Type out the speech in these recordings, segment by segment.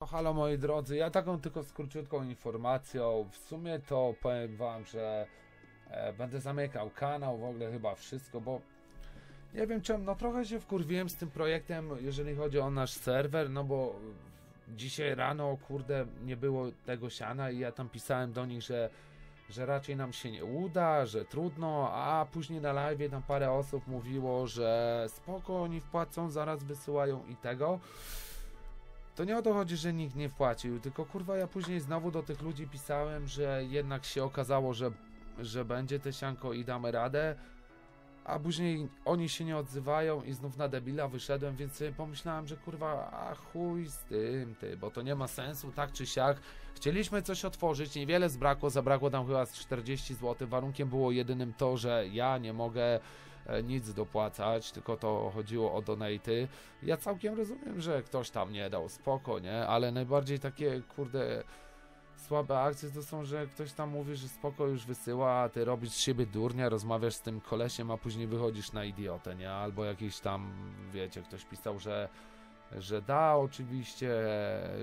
No halo moi drodzy, ja taką tylko z króciutką informacją. W sumie to powiem wam, że e, będę zamykał kanał, w ogóle chyba wszystko, bo nie wiem czemu, no trochę się wkurwiłem z tym projektem, jeżeli chodzi o nasz serwer, no bo dzisiaj rano, kurde, nie było tego siana i ja tam pisałem do nich, że że raczej nam się nie uda, że trudno, a później na live tam parę osób mówiło, że spoko, oni wpłacą, zaraz wysyłają i tego. To nie o to chodzi, że nikt nie wpłacił, tylko kurwa ja później znowu do tych ludzi pisałem, że jednak się okazało, że, że będzie te sianko i damy radę, a później oni się nie odzywają i znów na debila wyszedłem, więc pomyślałem, że kurwa, a chuj z tym, ty, bo to nie ma sensu, tak czy siak. Chcieliśmy coś otworzyć, niewiele zbrakło, zabrakło tam chyba z 40 zł, warunkiem było jedynym to, że ja nie mogę nic dopłacać, tylko to chodziło o donaty. Ja całkiem rozumiem, że ktoś tam nie dał, spoko, nie? Ale najbardziej takie, kurde, słabe akcje to są, że ktoś tam mówi, że spoko już wysyła, a ty robisz z siebie durnia, rozmawiasz z tym kolesiem, a później wychodzisz na idiotę, nie? Albo jakiś tam, wiecie, ktoś pisał, że że da oczywiście,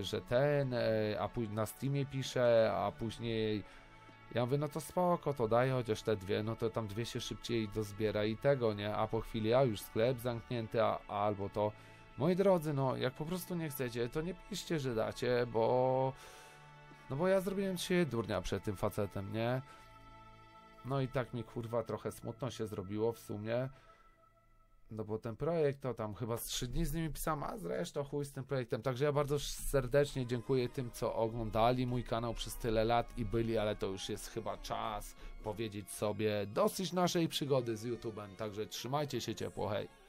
że ten, e, a później na Steamie pisze, a później ja mówię, no to spoko, to daj chociaż te dwie, no to tam dwie się szybciej dozbiera i tego, nie? A po chwili, a już sklep zamknięty, a, albo to. Moi drodzy, no jak po prostu nie chcecie, to nie piszcie, że dacie, bo no bo ja zrobiłem się durnia przed tym facetem, nie? No i tak mi kurwa trochę smutno się zrobiło w sumie. No bo ten projekt to tam chyba z 3 dni z nimi pisałem, a zresztą chuj z tym projektem. Także ja bardzo serdecznie dziękuję tym, co oglądali mój kanał przez tyle lat i byli, ale to już jest chyba czas powiedzieć sobie dosyć naszej przygody z YouTube'em. Także trzymajcie się ciepło, hej.